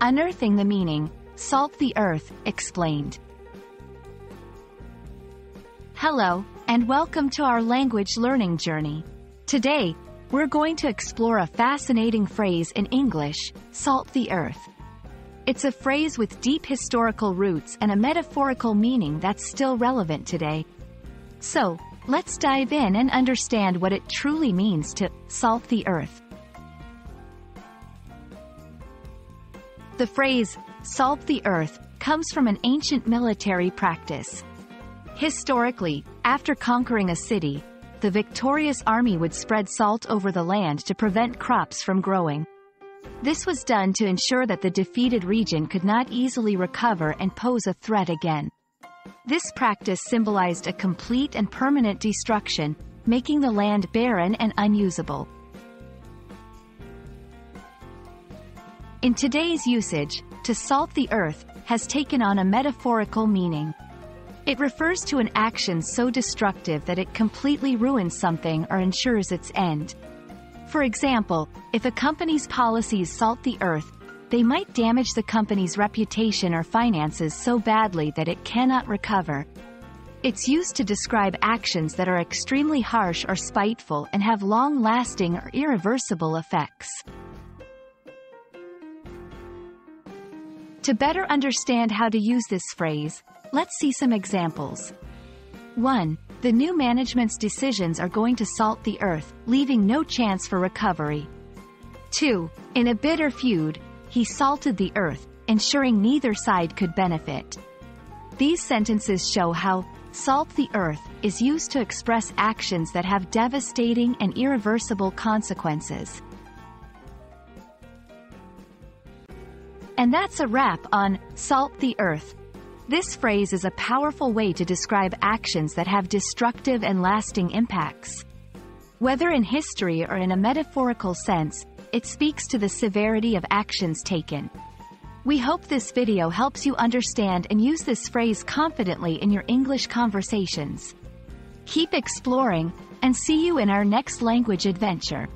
Unearthing the meaning, Salt the Earth, explained. Hello, and welcome to our language learning journey. Today, we're going to explore a fascinating phrase in English, salt the earth. It's a phrase with deep historical roots and a metaphorical meaning that's still relevant today. So, let's dive in and understand what it truly means to salt the earth. The phrase, salt the earth, comes from an ancient military practice. Historically, after conquering a city, the victorious army would spread salt over the land to prevent crops from growing. This was done to ensure that the defeated region could not easily recover and pose a threat again. This practice symbolized a complete and permanent destruction, making the land barren and unusable. In today's usage, to salt the earth has taken on a metaphorical meaning. It refers to an action so destructive that it completely ruins something or ensures its end. For example, if a company's policies salt the earth, they might damage the company's reputation or finances so badly that it cannot recover. It's used to describe actions that are extremely harsh or spiteful and have long-lasting or irreversible effects. To better understand how to use this phrase, let's see some examples. 1. The new management's decisions are going to salt the earth, leaving no chance for recovery. 2. In a bitter feud, he salted the earth, ensuring neither side could benefit. These sentences show how salt the earth is used to express actions that have devastating and irreversible consequences. And that's a wrap on Salt the Earth. This phrase is a powerful way to describe actions that have destructive and lasting impacts. Whether in history or in a metaphorical sense, it speaks to the severity of actions taken. We hope this video helps you understand and use this phrase confidently in your English conversations. Keep exploring, and see you in our next language adventure.